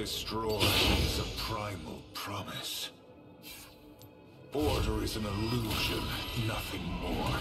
destroy is a primal promise. Order is an illusion, nothing more.